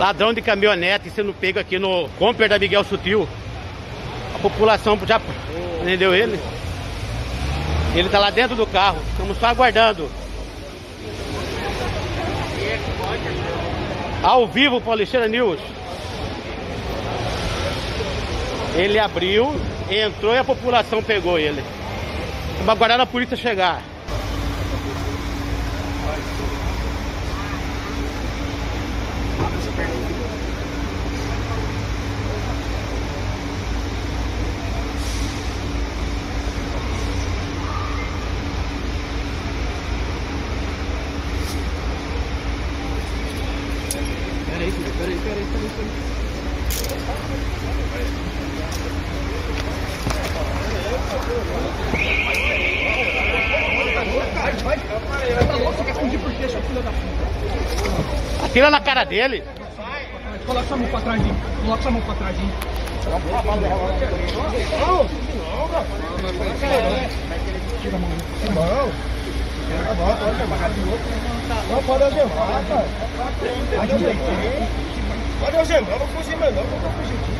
ladrão de caminhonete sendo pego aqui no Comper da Miguel Sutil. A população já prendeu ele. Ele está lá dentro do carro. Estamos só aguardando. Ao vivo, Paulisteira News. Ele abriu, entrou e a população pegou ele. Estamos aguardar a polícia chegar. Peraí, peraí, peraí, peraí. Atira na cara dele. Coloca sua mão pra trás, hein? Coloca sua mão pra trás, hein? Não, não, não. A mão. Tira a mão. 我要我要去我跑掉去我我要去我要去我我我我我我